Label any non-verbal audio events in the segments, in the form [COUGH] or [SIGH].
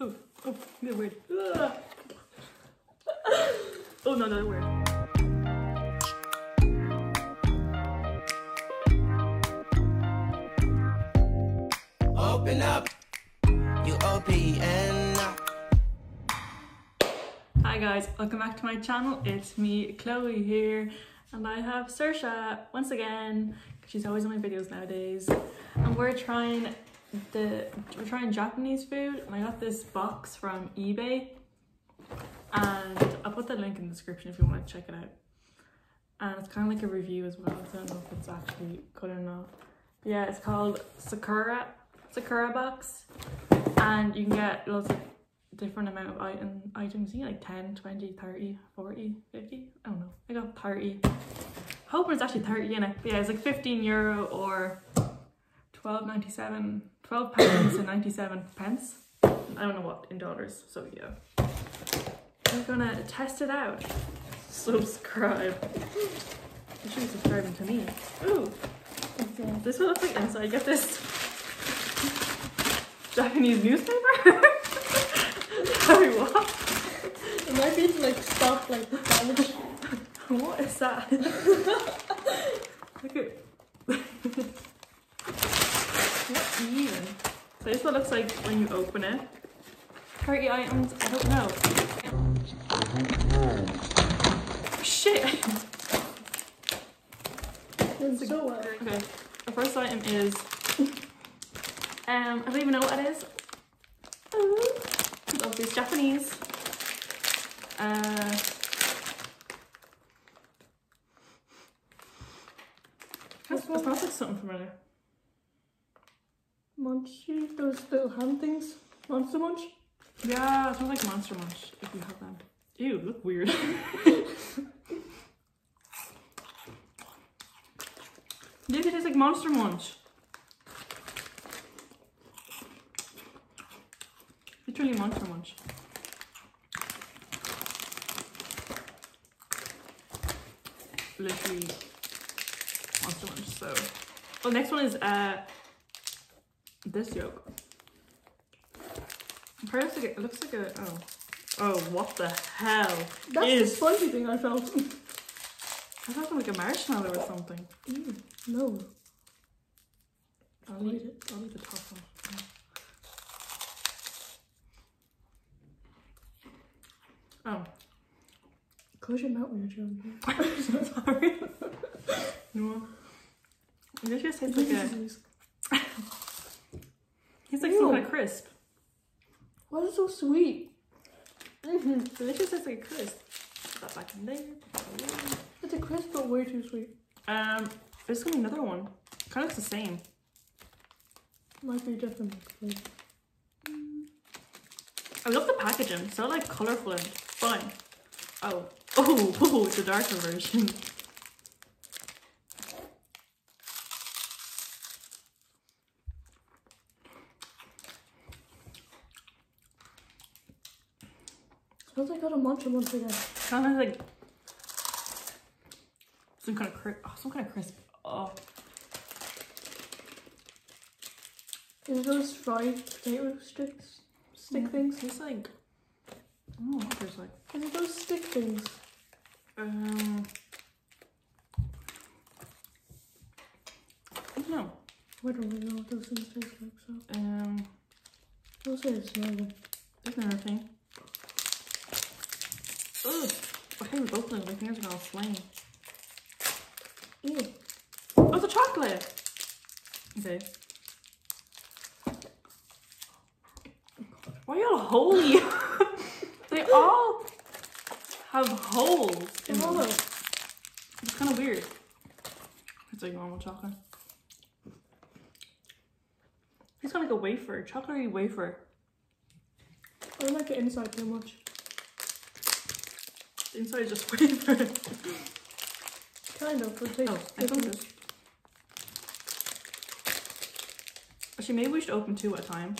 Oh, oh, you're weird. Ugh. Oh no, no, weird. Open up, you open up. Hi guys, welcome back to my channel. It's me, Chloe here, and I have Saoirse once again. She's always in my videos nowadays, and we're trying the we're trying Japanese food, and I got this box from eBay, and I'll put the link in the description if you want to check it out. And it's kind of like a review as well. I don't know if it's actually good or not. But yeah, it's called Sakura Sakura box, and you can get lots of different amount of item, items. You get like 10, 20, 30, 40, 50. I don't know. I got 30. Hoping it's actually 30 in it. But yeah, it's like 15 euro or 12.97, 12 pounds and 97 pence. I don't know what in dollars. So yeah, I'm gonna test it out. Subscribe. You should be subscribing to me. Ooh, this will look like inside. Get this Japanese newspaper. [LAUGHS] Sorry, what? It might be to like stop like damage. [LAUGHS] What is that? [LAUGHS] Look at. What even? So this is what it looks like when you open it. 30 items, I don't know. Shit! It's so well. Okay, the first item is. Um, I don't even know what it is. Ooh, it's obviously Japanese. Uh, it smells like something familiar. Munchie, those little hand things. Monster Munch. Yeah, it smells like Monster Munch if you have them. Ew, look weird. [LAUGHS] It tastes like Monster Munch. Literally Monster Munch. Literally Monster Munch. So, well, next one is uh this yolk. It it looks like a oh oh what the hell That's is the spicy thing I felt. I thought it was like a marshmallow or something. Ew, no. I'll leave it. I'll leave the top one. Oh, Close your mouth when you're chewing. [LAUGHS] sorry. [LAUGHS] no. It just tastes like a. It's like some kind of crisp. Why is it so sweet? Mm-hmm. Delicious tastes like a crisp. Put that back in there. It's a crisp but way too sweet. Um, there's gonna be another one. Kind of looks the same. Might be different. I love the packaging. So like colorful and fun. Oh, oh, [LAUGHS] oh, it's a darker version. Smells like I got a Munch again. Kind of like some kind of crisp. Oh, some kind of crisp. Oh, Is it those fried potato sticks? Stick Mm. things? tastes like. I don't know what there's like. Is it those stick things? Um, I don't know. I don't really know what those things taste like, so Um, I'll say it's smell them. there's another thing. Ugh, Can't open. My fingers are all flame. Ew. Oh, it's a chocolate. Okay. Why are you all holy? [LAUGHS] they all have holes in them. Oh, It's kind of weird. It's like normal chocolate. It's kind of like a wafer, chocolatey wafer. I don't like the inside too much. Inside just [LAUGHS] wafer. Kind of, but it tastes oh, I found different. this. Actually, maybe we should open two at a time.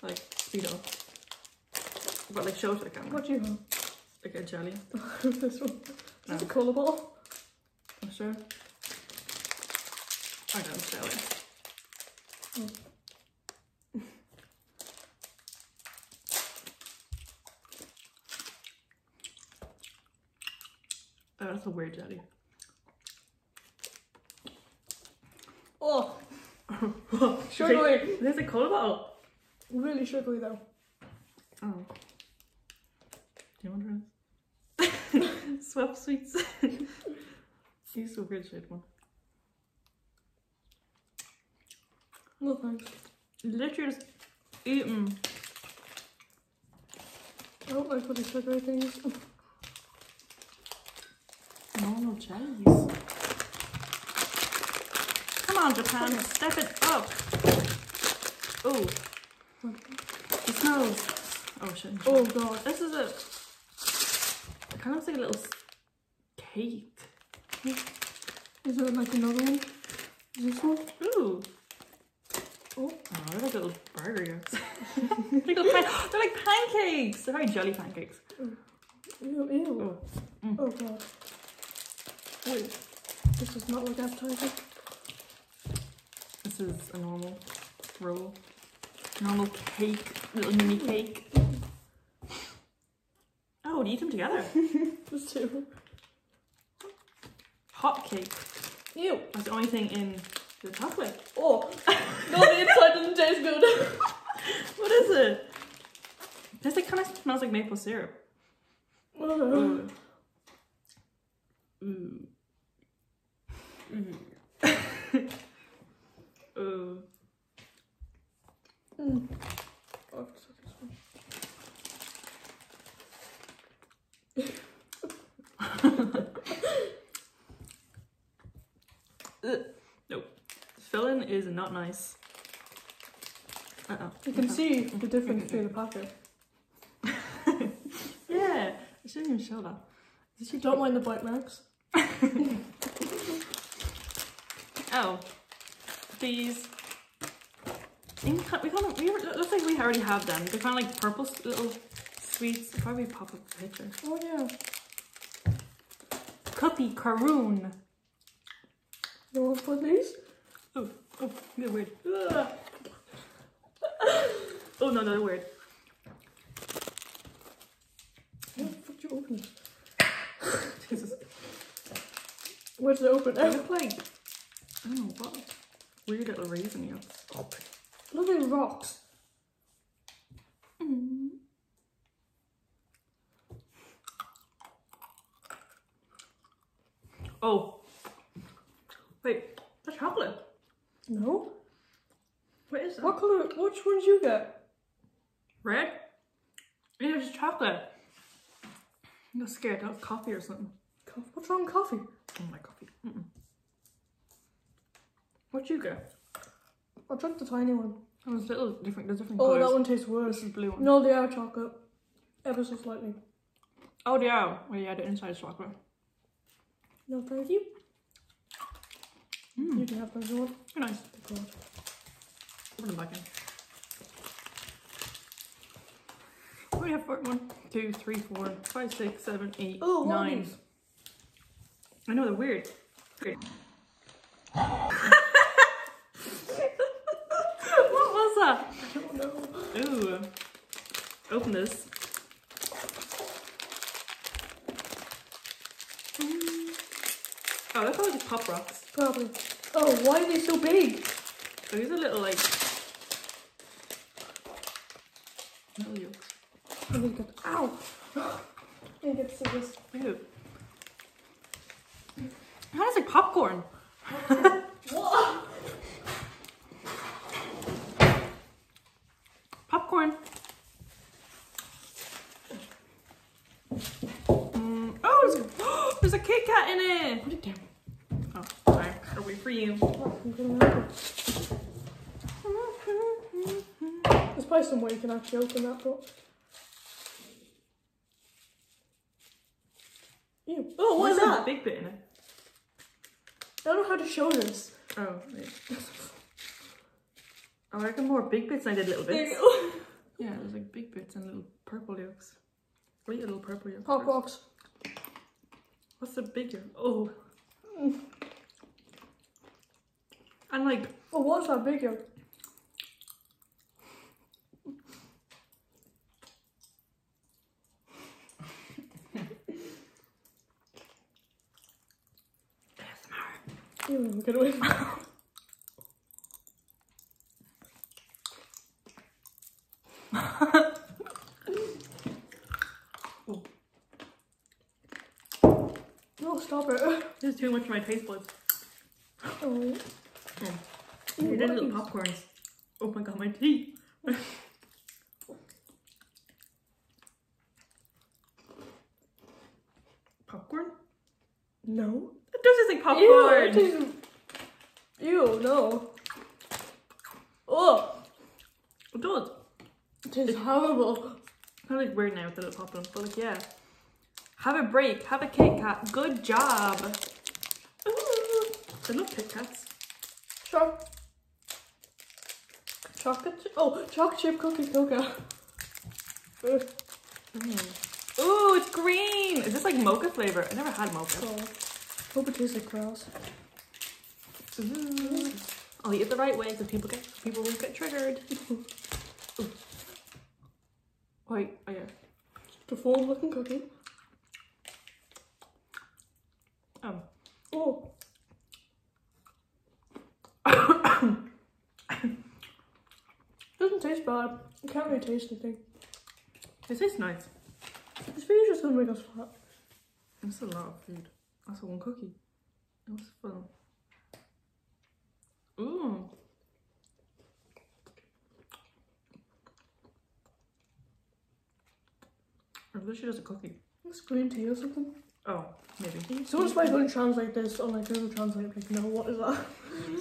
Like, speed up. But like, show it to the camera. What do you have? Like a jelly. [LAUGHS] this one. Is No. this a colour ball? I'm sure. I don't show it. Oh. Oh, that's a weird jelly. Oh, [LAUGHS] sugary. There's a cola bottle. Really sugary though. Oh. Do you want to try this? Swap sweets. Use the weird shaped one. No thanks. Literally just eating. Mm. I don't like really sugary things. [LAUGHS] normal jellies. Come on, Japan, step it up. Oh, it smells. Oh shit. Oh god. This is a. It kind of looks like a little cake. Is there like another one? Is this one? Ooh. Oh. Oh, they're like little burger. [LAUGHS] Little pan- they're like pancakes. They're very jelly pancakes. Ew, ew. Oh. Mm. Oh god. Wait. This does not look appetizing. This is a normal roll. Normal cake, little mini cake. Oh, you eat them together. [LAUGHS] Just two. Hot cake. Ew. That's the only thing in the chocolate. Oh. [LAUGHS] no, the inside doesn't taste good. [LAUGHS] What is it? This like kind of smells like maple syrup. Mm. Oh, it's this one. Ugh. [LAUGHS] Nope. Filling is not nice. Uh-oh. You can see the difference between the packet. [LAUGHS] Yeah, I shouldn't even show that. It Don't mind the bite marks. [LAUGHS] Oh, these. In, we kind of, we it looks like we already have them. They're kind of like purple little sweets. I'll Probably pop up the picture. Oh yeah. Cookie Caroon. You want for these? Oh, oh, they're weird. [LAUGHS] Oh no, they're weird. How the fuck do you open it? Jesus. Where did it open? They Oh, look like I don't know what weird little raisin yolks. look at rocks. Mm. Oh, wait, that's chocolate. No. What is that? What colour? Which one did you get? Red? Yeah, it's chocolate. I got scared. That was coffee or something. Co- What's wrong with coffee? My coffee. Mm-mm. What'd you get? I drank the tiny one. Oh, it's little different. There's different Oh, colours. that one tastes worse. This is blue one. No, they are chocolate. Ever so slightly. Oh, they are. Oh yeah, the inside is chocolate. No, thank you. Mm. You can have those one. Very nice. God. Put them back in. We have one, two, three, four, five, six, seven, eight, Oh, nine. I know they're weird. Great. [LAUGHS] what was that? I don't know. Ooh. Open this. Oh, that's probably just pop rocks. Probably. Oh, why are they so big? So these are little like little yolks. Oh I need to get. Ow! I need to get scissors. Ew. How does like popcorn? What? Popcorn. Mm, oh, there's, there's a Kit Kat in it. Put it down. Oh, sorry. I'll wait for you. I'm gonna open. There's probably some way you can actually open that, but. Ew. Oh, what is What's that? big bit in it? I don't know how to show this. Oh, I reckon more big bits than I did little bits. Yeah, there's like big bits and little purple yolks. Wait, little purple yolks. Pop rocks. What's the bigger? Oh. Mm. And like, Oh, what's that big yolk? Get away from. No, stop it. This is too much for my taste buds. Oh. Ew, did little popcorns. Oh my god, my teeth. [LAUGHS] popcorn? No. It does taste like popcorn. it tastes- Ew, no. Oh, It does. it tastes horrible. Kind of like weird now with the little popcorn, but like yeah. Have a break. Have a Kit Kat. Good job. Ooh, [LAUGHS] I love Kit Kats. Choc. Chocolate. Chip. Oh, chocolate chip cookie coca. Ugh. Mm. Ooh, it's green. Is this like matcha flavor? I never had matcha. Oh, hope it tastes like grass. Ooh. Mm-hmm. I'll eat it the right way because people get people will get triggered. [LAUGHS] Ooh. Wait, oh yeah. The foam looking cookie. Oh. Oh, doesn't taste bad. You can't really taste anything. It tastes nice. This food just gonna make us fat. That's a lot of food. That's one cookie. That was fun. Ooh. I wish it was a cookie. It's green tea or something. Oh, maybe. Someone's probably going to translate this on like Google Translate. Like, no, what is that?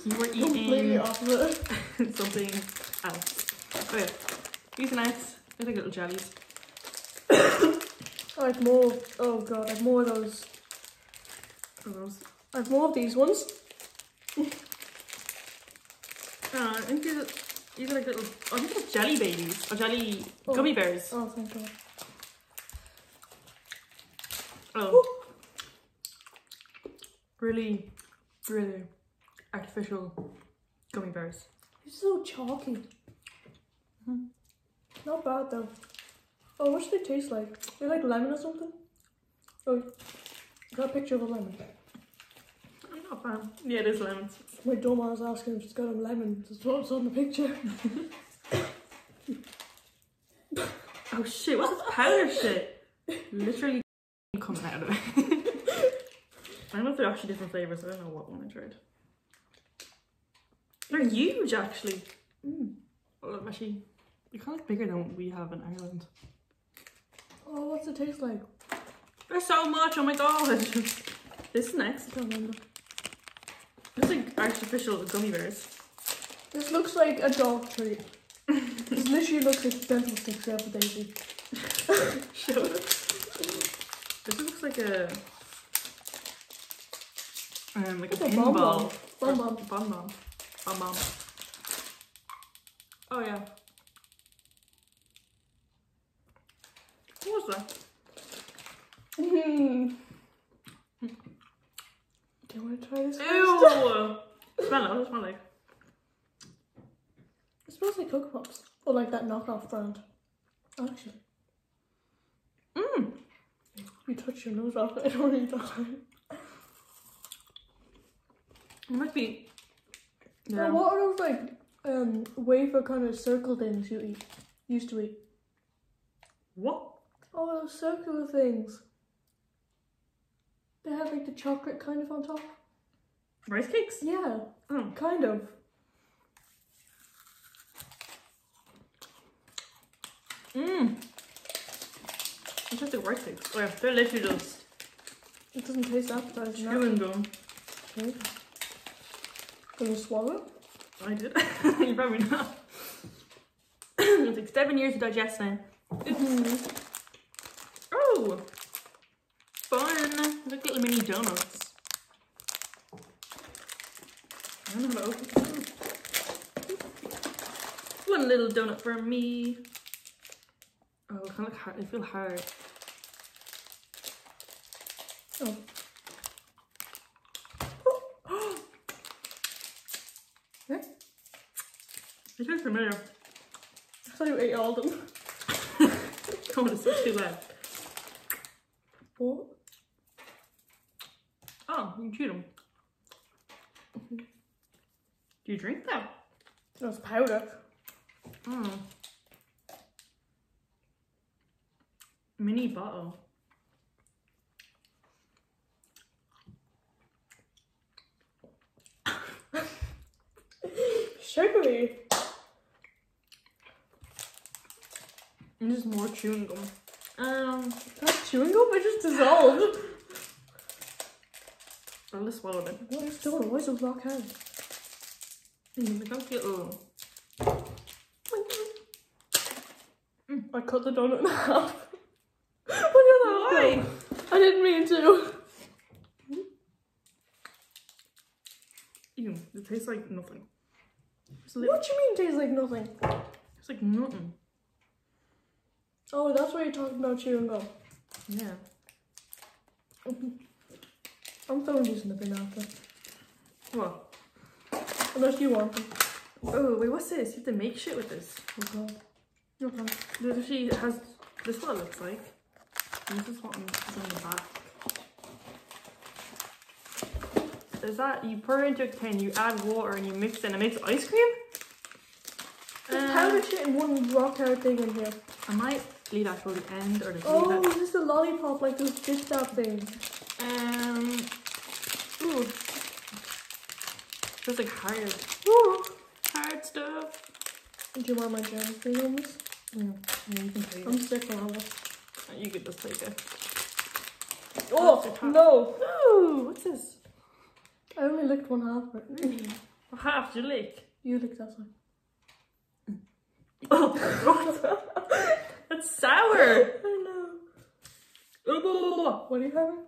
You were [LAUGHS] Completely eating opposite. [LAUGHS] something else. Oh. These are nice. They're like little jellies. [COUGHS] I have more. Oh god, I have more of those. Those? I have more of these ones. Uh, [LAUGHS] I think these are, these are like little, oh, these are jelly babies. Or jelly Oh. gummy bears. Oh, thank god. Oh. Really, really artificial gummy bears. It's so chalky. Not bad though. Oh, what should they taste like? They like lemon or something? Oh, got a picture of a lemon. I'm not a fan. Yeah, it is lemons. My dumb ass asking if she's got a lemon. That's what's on the picture. [LAUGHS] Oh shit, what's this powder shit? Literally [LAUGHS] coming out of it. I don't know if they're actually different flavours. I don't know what one I tried. They're huge actually. Mm. Oh, actually, they're kind of bigger than what we have in Ireland. Oh, what's it taste like? There's so much, oh my god. [LAUGHS] this is next. I don't remember. It's like artificial gummy bears. This looks like a dog treat. [LAUGHS] this literally looks like dental sticks out of Daisy. Show it. This looks like a um like a It's a bomb pinball. Bomb bomb. Bomb bomb. Bomb bomb. Oh yeah. Mm. Do you want to try this? Ew! [LAUGHS] smell it, what does it smell like? It smells like Cocoa Pops. Or like that knockoff brand. Actually, Mmm! you touch your nose off [LAUGHS] it. I don't need that. It might be Yeah. Yeah. what are those like um wafer kind of circle things you eat? Used to eat? What? Oh, those circular things. They have like the chocolate kind of on top. Rice cakes? Yeah, Oh. kind of. Mmm. Like rice cakes. Oh yeah, they're literally just It doesn't taste appetizing. chewing gum. Okay. Gonna swallow? I did. [LAUGHS] you probably not. it's like seven years to digest now. Oh! Fun! Look little mini donuts. I don't know how to open. One little donut for me. Oh, kind of hard. They feel hard. Oh. [GASPS] Yeah. They taste familiar. I thought you ate all of them. [LAUGHS] Oh, it's so too loud. You can chew them. Do you drink that? That's powder. Oh. Mini bottle. Sugary. And just more chewing gum. Um, That's chewing gum. I just dissolved. I'll just swallow it. What is doing? Why is it rock hard? Mm, little. I cut the donut in [LAUGHS] half. what that Why? I didn't mean to. Ew, it tastes like nothing. What do you mean tastes like nothing? it's like nothing. Oh, that's why you're talking about chewing gum. Yeah. I'm throwing these in the bin after. What? Unless you want them. Oh, wait, what's this? You have to make shit with this. Oh god. No problem. This actually has. This is what it looks like. And this is what is on the back. Is that you pour it into a tin, you add water, and you mix it, and it makes ice cream? There's Um, powder shit in one rock hard thing in here. I might leave that till the end, or just Oh, leave is this the lollipop like those Dip Dab things? it. Um. Ooh. Feels like hard. Oh. Hard stuff. Do you want my jam thing on this? Mm. Yeah, you can take I'm sick on it. You could just take it. Oh, top. no. What's this? I only licked one half of it. Really? Half you lick. You licked that side. Oh? That's sour. [LAUGHS] I know. Oh, What are you having?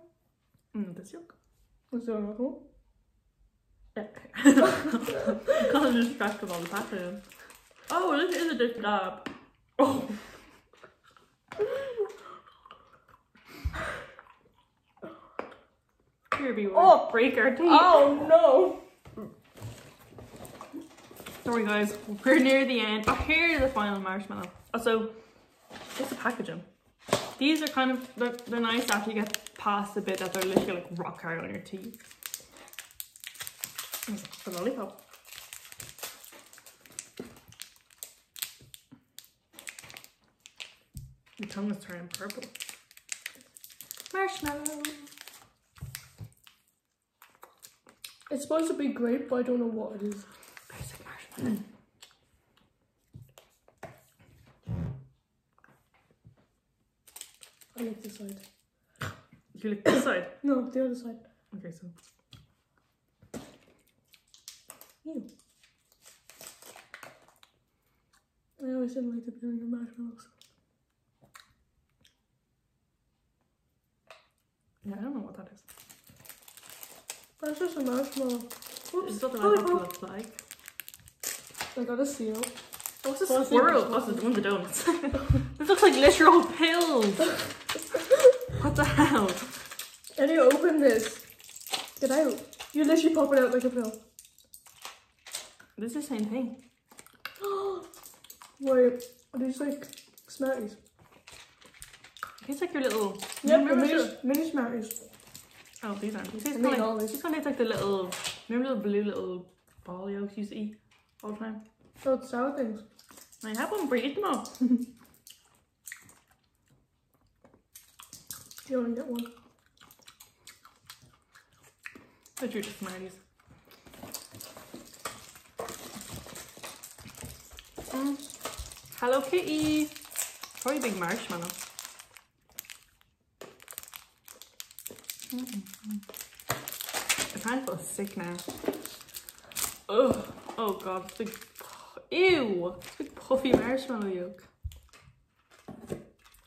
mm, that's yuck. What's the other one? Yeah. I can't lose track of all the packaging. Oh, this is a Dip Dab. Oh. Here we Oh. break our teeth. Oh no! Sorry guys, we're near the end. Oh, here's the final marshmallow. Oh, also, what's the packaging? These are kind of, they're, they're nice after you get past the bit that they're literally like rock hard on your teeth. A lollipop. Your tongue is turning purple. Marshmallow. It's supposed to be grape, but I don't know what it is. Basic marshmallow. I like this side. You lick this side. No, the other side. Okay, so Ew. I always didn't like the feeling of marshmallows. yeah, I don't know what that is. That's just a marshmallow. This Oops. is what the Oh, lollipop oh. looks like. I got a seal. What's this What's squirrel? it? What's? One of the donuts. [LAUGHS] this looks like literal pills. what the hell? And you open this. Get out. You literally pop it out like a pill. This is the same thing. [GASPS] Wait, are these like Smarties? It's like your little. The remember mini, the- mini Smarties. Oh, these aren't. These I taste kind of like, these kind of like the little. Remember the blue little ball yolks you used to eat all the time? So it's sour things. I have one for you, them. [LAUGHS] You want to get one? But you're just Smarties. Mm. Hello Kitty. Probably big marshmallow. Mm. I kind of feel sick now. Ugh. Oh god, it's big. Ew! It's big puffy marshmallow yolk.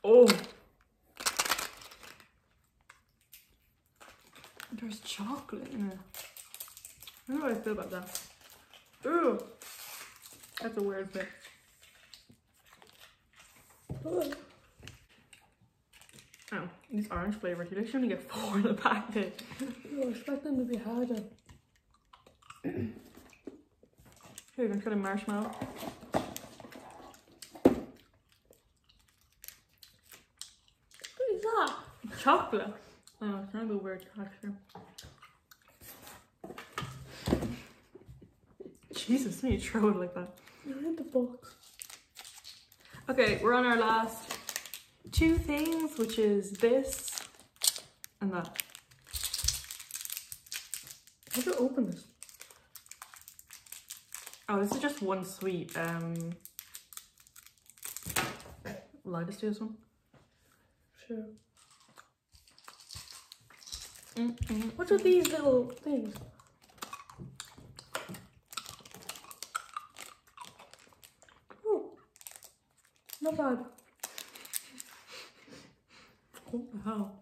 Oh. There's chocolate in it. I don't know how I feel about that. Ooh. That's a weird bit. Oh, these orange flavored. You actually only get four in a packet. I expect them to be harder. Here, you can cut a marshmallow. What is that? Chocolate. Oh, it's kind of a weird texture. Jesus, me throw it like that. Hit the box. Okay, we're on our last two things, which is this and that. How do you open this? Oh, this is just one sweet. Um, will I just do this one? Sure. Mm -mm. What's with these little things? Oh, not bad. What the hell?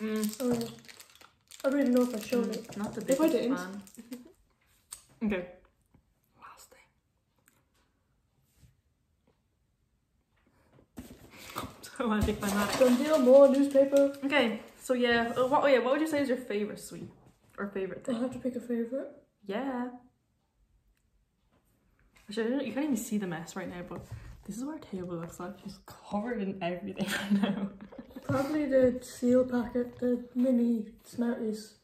Mm, Oh, yeah. I don't even know if I showed it. mm, not the If I biggest didn't. fan. [LAUGHS] okay. Last thing. so anticlimactic. Done deal, more newspaper. Okay, so yeah, uh, what? Oh yeah, what would you say is your favorite sweet or favorite thing? I have to pick a favorite. Yeah. Actually, I don't, you can't even see the mess right now, but this is what our table looks like. She's covered in everything [LAUGHS] right now. Probably the seal packet, the mini Smarties.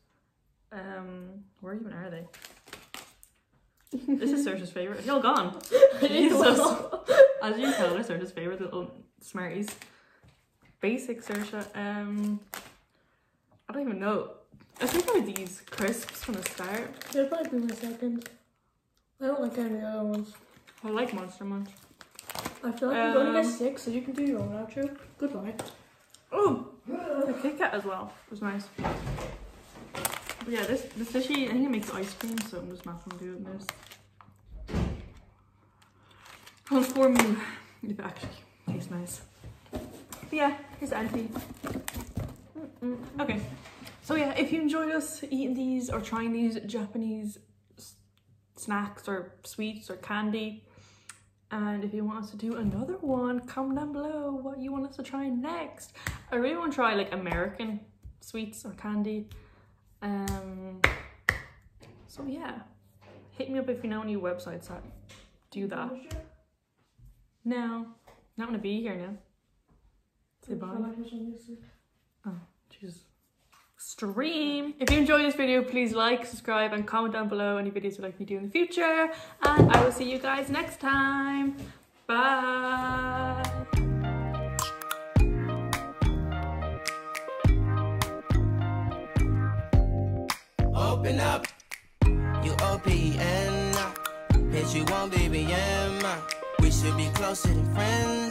Um, where even are they? this is Saoirse's favorite. They're all gone. I ate them Jesus. As you can tell, they're Saoirse's favorite little Smarties. Basic Saoirse. Um, I don't even know. I think I like these crisps from the start. They'll probably be my second. I don't like any of the other ones. I like Monster Munch. I feel like I'm going to Um, get sick, so you can do your own outro. Goodbye. Oh, the Kit Kat as well it was nice. But yeah, this this fishy, I think it makes ice cream, so I'm just not gonna do this. Transforming if it actually tastes nice. But yeah, it's empty. Okay, so yeah, if you enjoyed us eating these or trying these Japanese snacks or sweets or candy, and if you want us to do another one, comment down below what you want us to try next. I really want to try like American sweets or candy. Um, so yeah, hit me up if you know any websites that do that. No, not gonna be here now. Say bye. Oh, Jesus. Stream. If you enjoyed this video, please like, subscribe, and comment down below any videos you'd like me to do in the future. And I will see you guys next time. Bye. Open up, you open up. Bitch, you won't. We should be closer than friends.